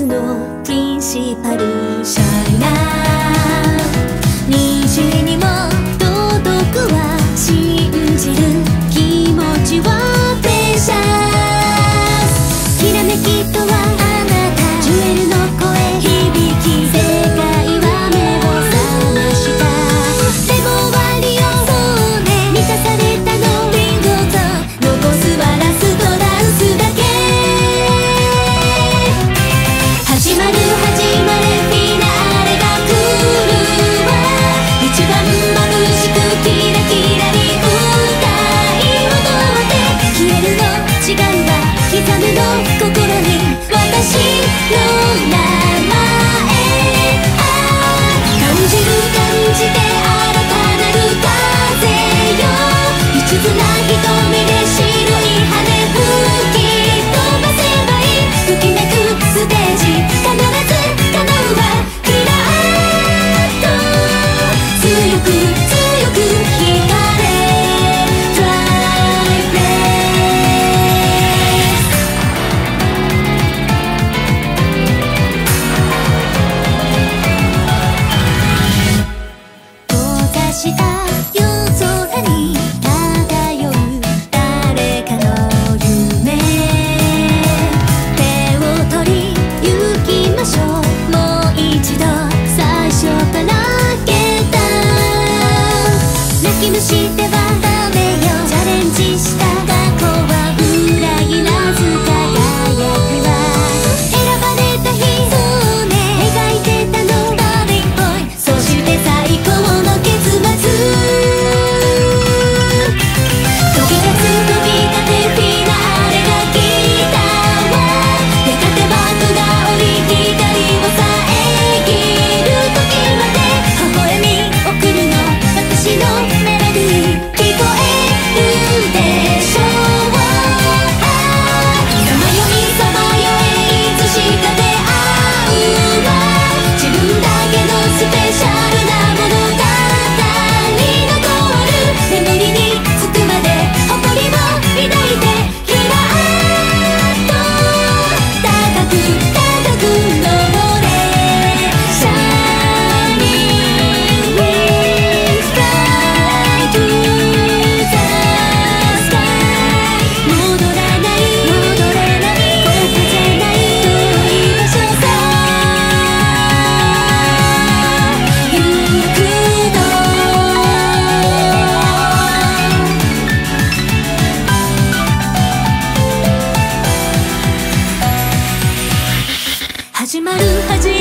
のプリンシパルシャイナー。泣き虫では始まる始まる